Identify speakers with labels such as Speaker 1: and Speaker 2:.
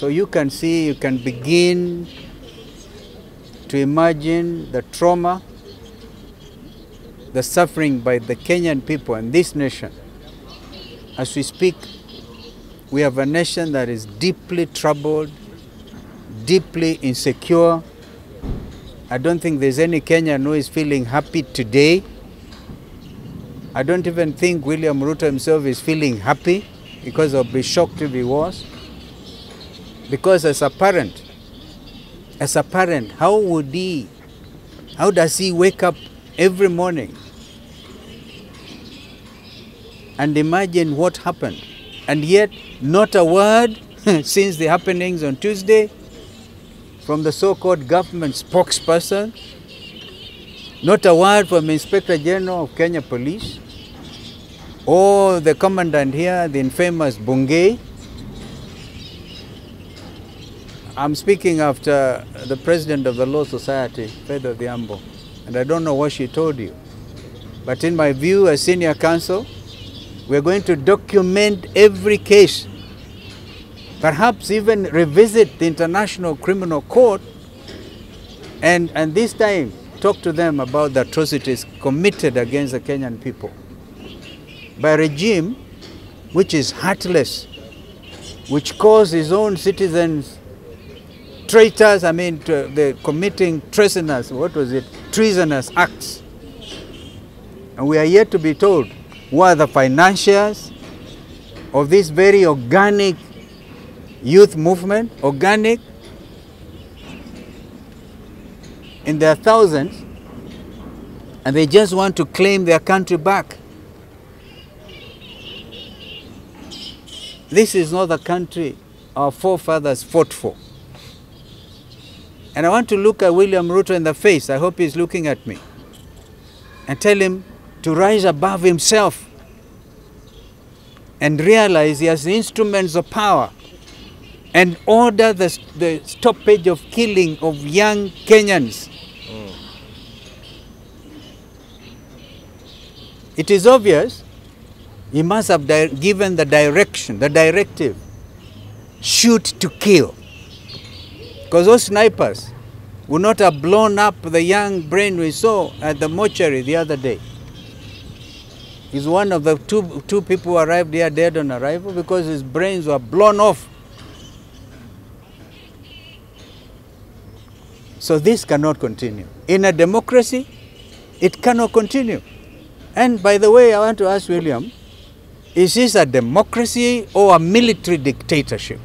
Speaker 1: So you can see, you can begin to imagine the trauma, the suffering by the Kenyan people and this nation. As we speak, we have a nation that is deeply troubled, deeply insecure. I don't think there's any Kenyan who is feeling happy today. I don't even think William Ruto himself is feeling happy because of the shocked he was. Because as a parent, as a parent, how would he, how does he wake up every morning and imagine what happened? And yet, not a word since the happenings on Tuesday from the so called government spokesperson, not a word from Inspector General of Kenya Police, or the commandant here, the infamous Bungei. I'm speaking after the president of the Law Society, Faith Odhiambo, and I don't know what she told you. But in my view, as senior counsel, we're going to document every case, perhaps even revisit the International Criminal Court, and, and this time talk to them about the atrocities committed against the Kenyan people by a regime which is heartless, which caused its own citizens traitors, I mean, they're committing treasonous, what was it, treasonous acts. And we are yet to be told who are the financiers of this very organic youth movement, organic, in their thousands, and they just want to claim their country back. This is not the country our forefathers fought for. And I want to look at William Ruto in the face. I hope he's looking at me. And tell him to rise above himself and realize he has the instruments of power and order the, the stoppage of killing of young Kenyans. Mm. It is obvious he must have given the direction, the directive shoot to kill. Because those snipers would not have blown up the young brain we saw at the mortuary the other day. He's one of the two, two people who arrived here dead on arrival because his brains were blown off. So this cannot continue. In a democracy, it cannot continue. And by the way, I want to ask William, is this a democracy or a military dictatorship?